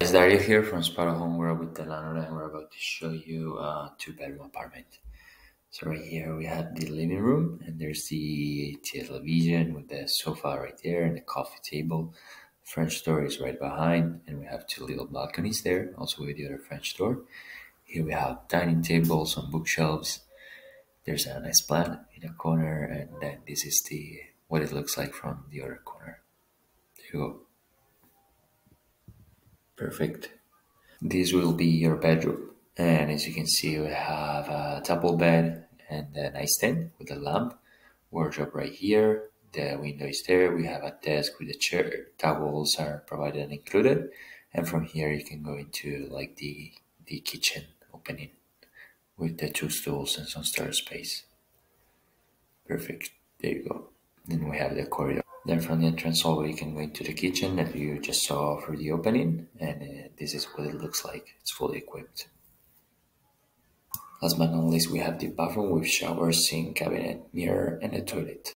It's Dario here from Spotahome World with Delano and we're about to show you a two bedroom apartment. So right here we have the living room and there's the television with the sofa right there and the coffee table. French door is right behind and we have two little balconies there also with the other French door. Here we have dining tables, some bookshelves. There's a nice plant in a corner and then this is the what it looks like from the other corner. There you go. Perfect. This will be your bedroom. And as you can see, we have a double bed and a nightstand with a lamp. Wardrobe right here. The window is there. We have a desk with a chair. Towels are provided and included. And from here, you can go into like the, the kitchen opening with the two stools and some storage space. Perfect. There you go. Then we have the corridor. Then from the entrance hallway, you can go into the kitchen that you just saw through the opening, and uh, this is what it looks like. It's fully equipped. Last but not least, we have the bathroom with shower, sink, cabinet, mirror, and a toilet.